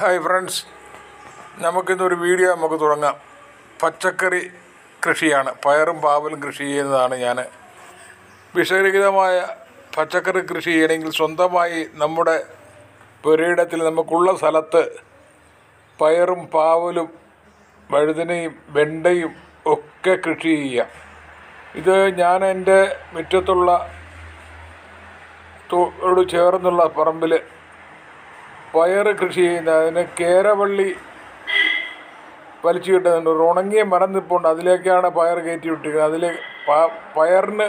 Hi friends നമുക്കിന്നൊരു video നമുക്ക് തുടങ്ങാം. പച്ചക്കറി കൃഷിയാണ്. പയറും പാവലും കൃഷി ചെയ്യുന്നതാണ് ഞാൻ. വിഷരഹിതമായ പച്ചക്കറി കൃഷി ചെയ്യണമെങ്കിൽ സ്വന്തമായി നമ്മുടെ പുരയിടത്തിൽ നമുക്കുള്ള സ്ഥലത്ത് പയറും പാവലും വഴുതനയും വെണ്ടയും ഒക്കെ കൃഷി ചെയ്യാം ഇത് ഞാൻ എന്റെ മുറ്റത്തുള്ള തോട് ചേർന്നുള്ള പറമ്പിൽ പയർ കൃഷി ചെയ്യുന്ന അതിന് കേരവള്ളി വലിച്ചു കിട്ടുന്നുണ്ട്. ഒരു ഉണങ്ങിയ മരം നിൽപ്പുണ്ട് അതിലേക്കാണ് പയർ കയറ്റി വിട്ടിരിക്കുന്നത്. അതിൽ പയറിന്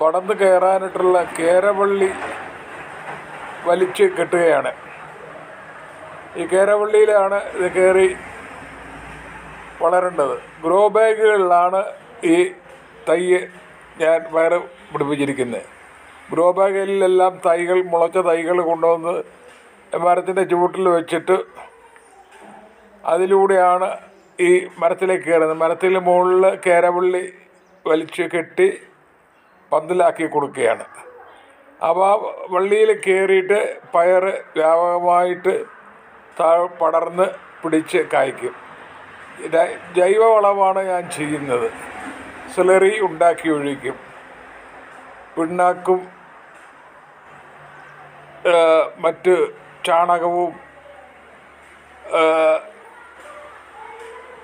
പടന്ന് കയറാനായിട്ടുള്ള കേരവള്ളി വലിച്ച് കെട്ടുകയാണ്. ഈ കേരവള്ളിയിലാണ് ഇത് കയറി വളരേണ്ടത്. ഗ്രോ ബാഗുകളിലാണ് ഈ തൈ ഞാൻ പയർ പിടിപ്പിച്ചിരിക്കുന്നത്. ഗ്രോ ബാഗിലെല്ലാം തൈകൾ മുളച്ച തൈകൾ കൊണ്ടുവന്ന് മരത്തിന്റെ ചുവട്ടിൽ വെച്ചിട്ട് അതിലൂടെയാണ് ഈ മരത്തിലേക്ക് കയറുന്നത്. മരത്തിൽ മുകളിൽ കേരവള്ളി വലിച്ച് കെട്ടി പന്തലാക്കി കൊടുക്കുകയാണ്. അപ്പോൾ ആ വള്ളിയിൽ കയറിയിട്ട് പയർ വ്യാപകമായിട്ട് താഴെ പടർന്ന് പിടിച്ച് കായ്ക്കും. ജൈവ ജൈവവളമാണ് ഞാൻ ചെയ്യുന്നത്. സിലറി ഉണ്ടാക്കി ഒഴിക്കും. പിണ്ണാക്കും മറ്റ് ചാണകവും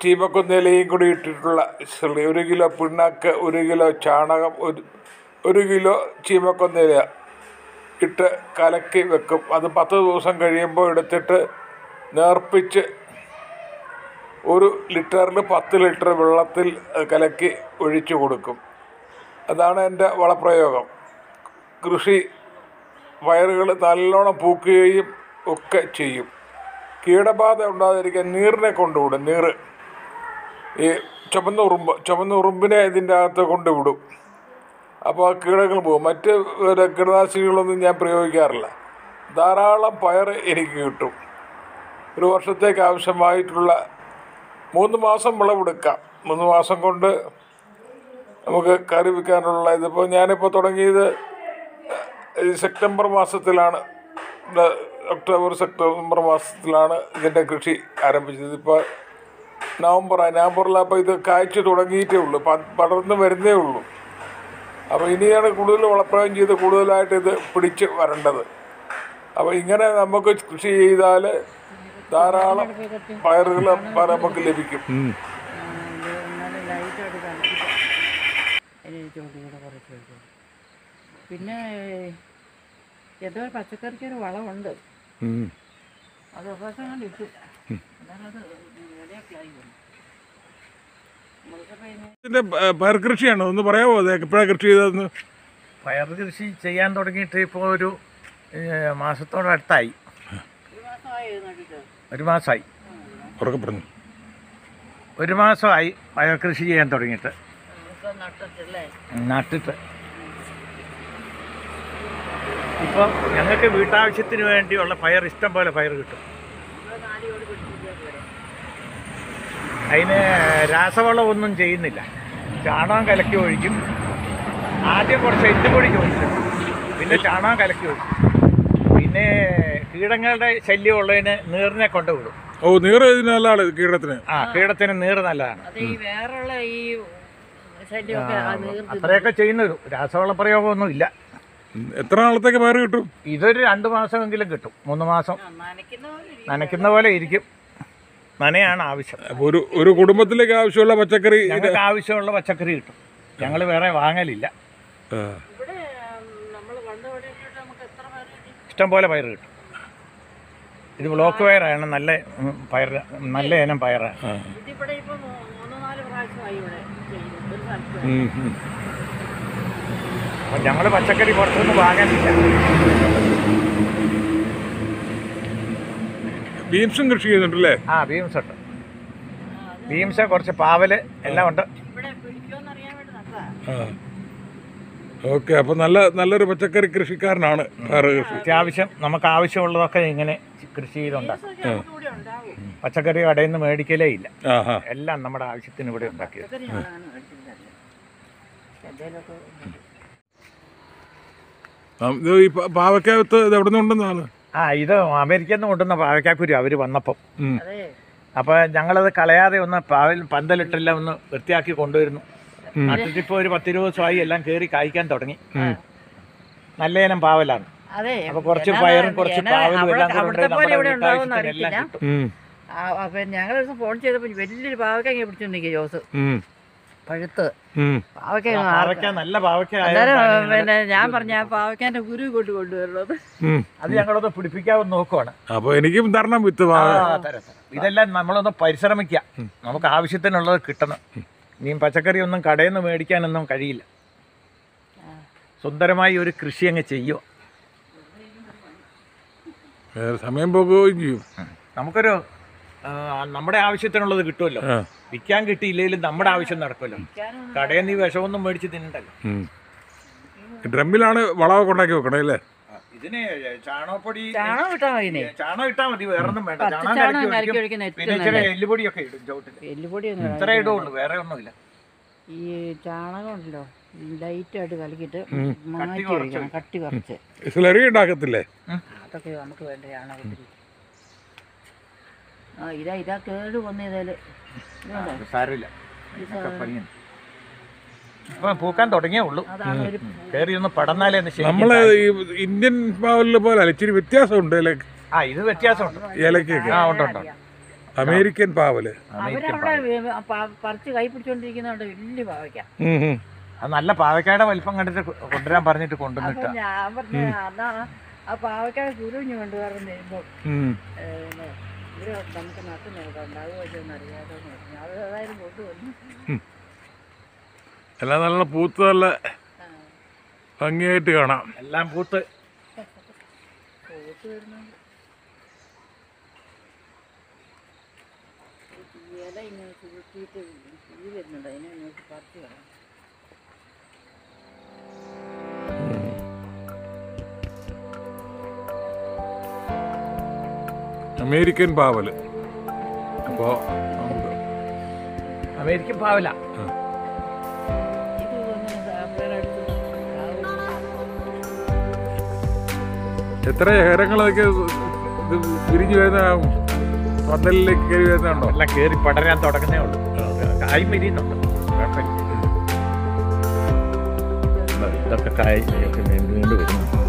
ചീമക്കൊന്നയിലയും കൂടി ഇട്ടിട്ടുള്ള ശ്രീ ഒരു കിലോ പിണ്ണാക്ക് ഒരു കിലോ ചാണകം ഒരു ഒരു കിലോ ചീമക്കൊന്നയില ഇട്ട് കലക്കി വെക്കും. അത് പത്ത് ദിവസം കഴിയുമ്പോൾ എടുത്തിട്ട് നേർപ്പിച്ച് ഒരു ലിറ്ററിൽ പത്ത് ലിറ്റർ വെള്ളത്തിൽ കലക്കി ഒഴിച്ചു കൊടുക്കും. അതാണ് എന്റെ വളപ്രയോഗം. കൃഷി വയറുകൾ നല്ലോണം പൂക്കുകയും ഒക്കെ ചെയ്യും. കീടബാധ ഉണ്ടാതിരിക്കാൻ നീറിനെ കൊണ്ടുവിടും. നീറ് ഈ ചുമന്ന ഉറുമ്പ് ചുമന്ന ഉറുമ്പിനെ ഇതിന്റെ അകത്ത് കൊണ്ടുവിടും. അപ്പോൾ ആ കീടങ്ങൾ പോകും. മറ്റ് കീടനാശിനികളൊന്നും ഞാൻ പ്രയോഗിക്കാറില്ല. ധാരാളം പയർ എനിക്ക് കിട്ടും. ഒരു വർഷത്തേക്ക് ആവശ്യമായിട്ടുള്ള മൂന്ന് മാസം വിളവെടുക്കാം. മൂന്ന് മാസം കൊണ്ട് നമുക്ക് കറി വയ്ക്കാനുള്ള ഇതിപ്പോൾ ഞാനിപ്പോൾ തുടങ്ങിയത് സെപ്റ്റംബർ മാസത്തിലാണ്. ഒക്ടോബർ സെപ്റ്റംബർ മാസത്തിലാണ് ഇതിന്റെ കൃഷി ആരംഭിച്ചത്. ഇപ്പോൾ നവംബറാണ് നവംബറിലപ്പോൾ ഇത് കായ്ച്ചു തുടങ്ങിയിട്ടേ ഉള്ളൂ. പടർന്ന് വരുന്നേ ഉള്ളൂ. അപ്പോൾ ഇനിയാണ് കൂടുതൽ വളപ്രയോഗം ചെയ്ത് കൂടുതലായിട്ട് ഇത് പിടിച്ച് വരേണ്ടത്. അപ്പോൾ ഇങ്ങനെ നമുക്ക് കൃഷി ചെയ്താൽ ധാരാളം പയറുകൾ നമുക്ക് ലഭിക്കും. പിന്നെ എന്തോ ഒരു പച്ചക്കറിക്കൊരു വളമുണ്ട്. അത് പ്രാവശ്യം കണ്ട് ഇട്ടു ഇനി പയർ കൃഷിയാണോ ഒന്ന് പറയാമോ അത്? എപ്പോഴാണ് കൃഷി ചെയ്തതെന്ന്? പയർ കൃഷി ചെയ്യാൻ തുടങ്ങിയിട്ട് ഇപ്പോൾ ഒരു മാസത്തോടടുത്തായി ഒരു മാസമായി ഉറക്കപ്പെടുന്നു ഒരു മാസമായി. പയർ കൃഷി ചെയ്യാൻ തുടങ്ങിയിട്ട്. നട്ടിട്ട്. ഇപ്പോൾ ഞങ്ങൾക്ക് വീട്ടാവശ്യത്തിന് വേണ്ടിയുള്ള ഫയർ ഇഷ്ടം പോലെ പയർ കിട്ടും. അതിന് രാസവളമൊന്നും ചെയ്യുന്നില്ല. ചാണകം കലക്കി ഒഴിക്കും. ആദ്യം കുറച്ച് എല്ലുപൊടി ചോദിച്ചു. പിന്നെ ചാണകം കലക്കി ഒഴിക്കും. പിന്നെ കീടങ്ങളുടെ ശല്യം ഉള്ളതിന് നീറിനെ കൊണ്ട് വിടും. ഓ നീറ് നല്ലതാണ് കീടത്തിന്. ആ കീടത്തിന് നീറ് നല്ലതാണ്. അത് ഈ വേറെയുള്ള ഈ ശല്യമൊക്കെ ആ നീർത്തി അത്രയൊക്കെ ചെയ്യുന്നൊരു രാസവള പ്രയോഗമൊന്നും ഇല്ല എത്ര നാളത്തേക്ക് പയർ കിട്ടും? ഇതൊരു രണ്ട് മാസമെങ്കിലും കിട്ടും. മൂന്ന് മാസം. നനയ്ക്കുന്ന പോലെ ഇരിക്കും. നനയാണ് ആവശ്യം. ഒരു ഒരു കുടുംബത്തിലേക്ക് ആവശ്യമുള്ള പച്ചക്കറി ഞങ്ങൾക്ക് ആവശ്യമുള്ള പച്ചക്കറി കിട്ടും. ഞങ്ങൾ വേറെ വാങ്ങലില്ല. ഇഷ്ടം പോലെ പയർ കിട്ടും? ഇത് ബ്ലോക്ക് പയറാണ്. നല്ല പയർ നല്ല ഇനം പയറാണ്. ആ. ഇതിവിടെ ഇപ്പൊ മൂ- മൂന്ന് നാല് പ്രാവശ്യമായി ഇവിടെ ചെയ്യുന്നു ഒരു സ്ഥലത്ത് ഉം, ഉം. അപ്പം ഞങ്ങൾ പച്ചക്കറി പുറത്തുനിന്ന് വാങ്ങാനില്ല. ബീൻസും കൃഷി ചെയ്യുന്നുണ്ടല്ലേ ആ ബീംസ് ഉണ്ട്. ബീംസ് കുറച്ച് പാവൽ എല്ലാം ഉണ്ട്. ഓക്കെ അപ്പോൾ നല്ല നല്ലൊരു പച്ചക്കറി കൃഷിക്കാരനാണ് അത്യാവശ്യം നമുക്ക് ആവശ്യമുള്ളതൊക്കെ ഇങ്ങനെ കൃഷി ചെയ്തുണ്ടാക്കും പച്ചക്കറി കടയിൽ നിന്ന് മേടിക്കലേ ഇല്ല. എല്ലാം നമ്മുടെ ആവശ്യത്തിന് ഇവിടെ ഉണ്ടാക്കിയത് പച്ചക്കറി ഞങ്ങളങ്ങനെ മേടിച്ചിട്ടില്ല എന്തേലൊക്കെ ആ, ഇത് ഈ പ- പാവയ്ക്കകത്ത് ഇത് എവിടെ നിന്നുണ്ടെന്നാണ് ആ ഇത് അമേരിക്കയിൽ നിന്ന് കൊണ്ടുവന്ന പാവയ്ക്കാക്കുരു അവർ വന്നപ്പം. അപ്പൊ അപ്പോൾ ഞങ്ങളത് കളയാതെ ഒന്ന് പാവൽ പന്തലിട്ടെല്ലാം ഒന്ന് വൃത്തിയാക്കി കൊണ്ടുവരുന്നു. നട്ടിട്ടിപ്പോൾ ഒരു പത്തിരുപത് ദിവസമായി എല്ലാം കയറി കായ്ക്കാൻ തുടങ്ങി. നല്ല ഇനം പാവലാണ്. അതെ. അപ്പോൾ കുറച്ച് എന്നാ- പയറും കുറച്ച് എന്നാ പാവലും അവിടെ- എല്ലാം കൂടെ അവിടുത്തെ ഉണ്ട്. പോലെ നമ്മുടെ ഇവിടെ ഉണ്ടാവുമെന്ന് വീട്ടാവശ്യത്തിന് എല്ലാം അറിയത്തില്ല കിട്ടും. ഉം. ഞങ്ങൾ ഫോൺ ചെയ്തപ്പോൾ വലിയൊരു പാവക്കാങ്ങി പിടിച്ചു ജോസ്. പഴുത്ത്. പാവയ്ക്ക പാവയ്ക്ക നല്ല പാവയ്ക്ക പിന്നെ ഞാൻ പറഞ്ഞ പാവക്കാന്റെ പാവയ്ക്കാന്റെ കുരു കൊണ്ട് കൊണ്ടുവരുന്നത്. അത് ഞങ്ങളൊന്ന് പിടിപ്പിക്കാമെന്ന് നോക്കുവാണ്. അപ്പൊ എനിക്കും തരണം വിത്ത്. ഇതെല്ലാം നമ്മളൊന്ന് പരിശ്രമിക്കുക. നമുക്ക് ആവശ്യത്തിനുള്ളത് കിട്ടണം. ഇനിയും പച്ചക്കറി ഒന്നും കടയിൽ നിന്ന് മേടിക്കാനൊന്നും കഴിയില്ല. സുന്ദരമായി ഒരു കൃഷി അങ്ങ് ചെയ്യുക സമയം പോകുകയും ചെയ്യും. നമുക്കൊരു നമ്മുടെ ആവശ്യത്തിനുള്ളത് കിട്ടുമല്ലോ. വിൽക്കാൻ കിട്ടിയില്ലെങ്കിലും നമ്മുടെ ആവശ്യം നടക്കുമല്ലോ. കടയിൽ നിന്ന് ഈ വിഷമൊന്നും മേടിച്ച് തിന്നണ്ടല്ലോ. ഡ്രമ്മിലാണ് വളമൊക്കെ ഉണ്ടാക്കി വെക്കണേ അല്ലേ? ഇതിന് ചാണകപ്പൊടി ചാണകം ഇട്ടാ മതി ചാണകം ഇട്ടാ മതി വേറൊന്നും വേണ്ട. പച്ച ചാണകം കലക്കി ഒഴിക്കുന്ന പിന്നെ ഇച്ചിരി എല്ലുപൊടിയൊക്കെ ഇടും ചവിട്ടിൽ. എല്ലുപൊടി ഒന്നും ഇത്ര ഇടുള്ളൂ വേറെ ഒന്നുമില്ല. ഈ ചാണകം ഉണ്ടല്ലോ ലൈറ്റ് ആയിട്ട് കലക്കിട്ട് മാറ്റി ഒഴിക്കണം കട്ടി കുറച്ച്. സ്ലറി ഉണ്ടാക്കത്തില്ലേ? അതൊക്കെ നമുക്ക് വേണ്ട ചാണകത്തിൽ ആ ഇതാ ഇതാ കേട് വന്ന ഇതേൽ. സാരമില്ല. പൂക്കാൻ തുടങ്ങിയേ ഉള്ളൂ. അതാണ് ഒരു കയറി ഒന്ന് പടന്നാലേ നമ്മൾ ഈ ഇന്ത്യൻ പാവലിൽ പോലെ ഇച്ചിരി വ്യത്യാസമുണ്ട് ആ ഇത് വ്യത്യാസമുണ്ട്. ഇലക്കൊക്കെ. ആ ഉണ്ട് ഉണ്ട് ഉണ്ട്. അമേരിക്കൻ പാവൽ. പറിച്ച് കൈ പിടിച്ചോണ്ടിരിക്കുന്നുണ്ട് വലിയ പാവയ്ക്ക. അത് നല്ല പാവക്കായുടെ വലിപ്പം കണ്ടിട്ട് കൊണ്ടുവരാൻ പറഞ്ഞിട്ട് കൊണ്ടുവന്നിട്ട് ഞാൻ പറഞ്ഞു ആ പാവയ്ക്ക കുരുഞ്ഞു കൊണ്ടുവരുന്ന നമുക്ക് നട്ടു നോക്കാം അത് ഏതായാലും എല്ലാം നല്ല പൂത്ത് നല്ല ഭംഗിയായിട്ട് കാണാം. എല്ലാം പൂത്ത്. പോത്ത് വരുന്നുണ്ട്. ഇല ഇങ്ങനെ ചുരുട്ടിയിട്ട് ഈ വരുന്നുണ്ട്. അതിനെ ഇങ്ങോട്ട് പറിച്ച് കളയാം. അമേരിക്കൻ പാവൽ അപ്പോ അമേരിക്കൻ പാവല. എത്ര ഹേരങ്ങളൊക്കെ ഇത് വിരിഞ്ഞു വരുന്ന പന്തലിലേക്ക് കയറി വരുന്നുണ്ടോ? അല്ല കയറി പടരാൻ തുടങ്ങുന്നേ ഉള്ളൂ. കായ് വിരിയുന്നുണ്ട്. ഇതൊക്കെ കായ് ഒക്കെ നീണ്ടു നീണ്ടു വരുന്നു